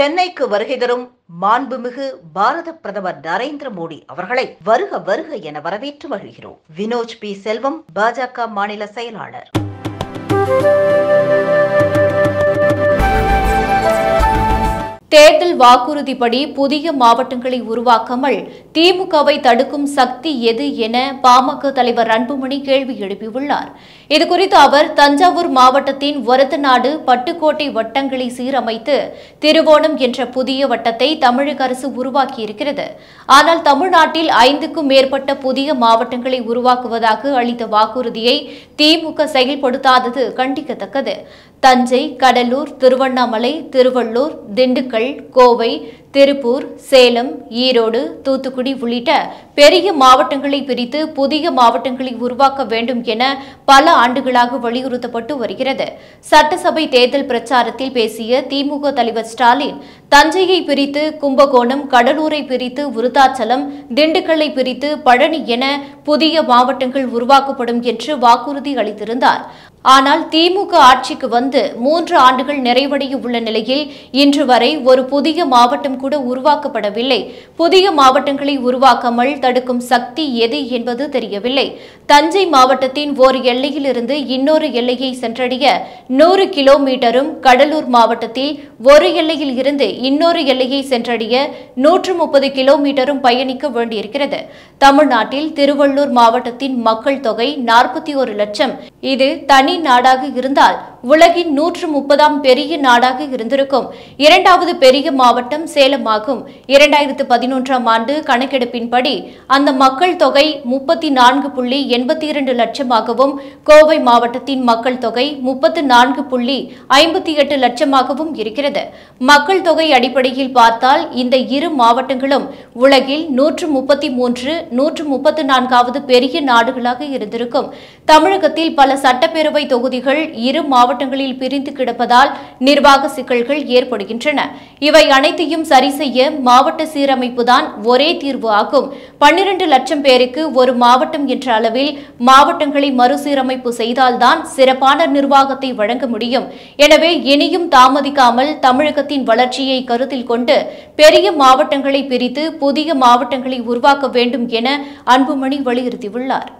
சென்னைக்கு வருகை தரும் மாண்புமிகு பாரத பிரதமர் நரேந்திர மோடி அவர்களை வருக வருக என வரவேற்று மகிழ்கிறோம். வினோஜ் பி. செல்வம் பாஜக மாநில செயலாளர். தேர்தல் வாக்குறுதிப்படி புதிய மாவட்டங்களை உருவாக்காமல் திமுகவை தடுக்கும் சக்தி எது என பாமக தலைவர் அன்புமணி கேள்வி எழுப்பியுள்ளார். இதுகுறித்து அவர் தஞ்சாவூர் மாவட்டத்தின் ஒரத்தநாடு பட்டுக்கோட்டை வட்டங்களை சீரமைத்து திருவோணம் என்ற புதிய வட்டத்தை தமிழக அரசு உருவாக்கியிருக்கிறது. ஆனால் தமிழ்நாட்டில் ஐந்துக்கும் மேற்பட்ட புதிய மாவட்டங்களை உருவாக்குவதாக அளித்த வாக்குறுதியை திமுக செயல்படுத்தாதது கண்டிக்கத்தக்கது. தஞ்சை கடலூர் திருவண்ணாமலை திருவள்ளூர் திண்டுக்கல் கோவை திருப்பூர் சேலம் ஈரோடு தூத்துக்குடி உள்ளிட்ட பெரிய மாவட்டங்களை பிரித்து புதிய மாவட்டங்களை உருவாக்க வேண்டும் என பல ஆண்டுகளாக வலியுறுத்தப்பட்டு வருகிறது. சட்டசபை தேர்தல் பிரச்சாரத்தில் பேசிய திமுக தலைவர் ஸ்டாலின் தஞ்சையை பிரித்து கும்பகோணம் கடலூரை பிரித்து விருத்தாச்சலம் திண்டுக்கல்லை பிரித்து பழனி என புதிய மாவட்டங்கள் உருவாக்கப்படும் என்று வாக்குறுதி அளித்திருந்தார். ஆனால் திமுக ஆட்சிக்கு வந்து மூன்று ஆண்டுகள் நிறைவடைய உள்ள நிலையில் இன்று வரை ஒரு புதிய மாவட்டம் கூட உருவாக்கப்படவில்லை. புதிய மாவட்டங்களை உருவாக்காமல் தடுக்கும் சக்தி எது என்பது தெரியவில்லை. தஞ்சை மாவட்டத்தின் ஓர் எல்லையிலிருந்து இன்னொரு எல்லையை சென்றடைய நூறு கிலோமீட்டரும் கடலூர் மாவட்டத்தில் ஒரு எல்லையில் இருந்து இன்னொரு எல்லையை சென்றடைய நூற்று முப்பது கிலோமீட்டரும் பயணிக்க வேண்டியிருக்கிறது. தமிழ்நாட்டில் திருவள்ளூர் மாவட்டத்தின் மக்கள் தொகை நாற்பத்தி ஒரு லட்சம். இது தனி நாடாக இருந்தால் உலகின் நூற்று முப்பதாம் பெரிய நாடாக இருந்திருக்கும். இரண்டாவது பெரிய மாவட்டம் சேலம் ஆகும் இரண்டாயிரத்து பதினொன்றாம் ஆண்டு கணக்கெடுப்பின்படி அந்த மக்கள் தொகை முப்பத்தி நான்கு புள்ளி எண்பத்தி இரண்டு லட்சமாகவும் கோவை மாவட்டத்தின் மக்கள் தொகை முப்பத்து நான்கு புள்ளி ஐம்பத்தி எட்டு லட்சமாகவும் இருக்கிறது. மக்கள் தொகை அடிப்படையில் பார்த்தால் இந்த இரு மாவட்டங்களும் உலகில் நூற்று முப்பத்தி மூன்று நூற்று முப்பத்து நான்காவது பெரிய நாடுகளாக இருந்திருக்கும். தமிழகத்தில் பல சட்டப்பேரவை தொகுதிகள் இரு மாவட்டங்களில் பிரிந்து கிடப்பதால் நிர்வாக சிக்கல்கள் ஏற்படுகின்றன. இவை அனைத்தையும் சரி செய்ய மாவட்ட சீரமைப்புதான் ஒரே தீர்வு ஆகும். பன்னிரண்டு லட்சம் பேருக்கு ஒரு மாவட்டம் என்ற அளவில் மாவட்டங்களை மறுசீரமைப்பு செய்தால்தான் சிறப்பான நிர்வாகத்தை வழங்க முடியும். எனவே இனியும் தாமதிக்காமல் தமிழகத்தின் வளர்ச்சியை கருத்தில் கொண்டு பெரிய மாவட்டங்களை பிரித்து புதிய மாவட்டங்களை உருவாக்க வேண்டும் என அன்புமணி வலியுறுத்தியுள்ளார்.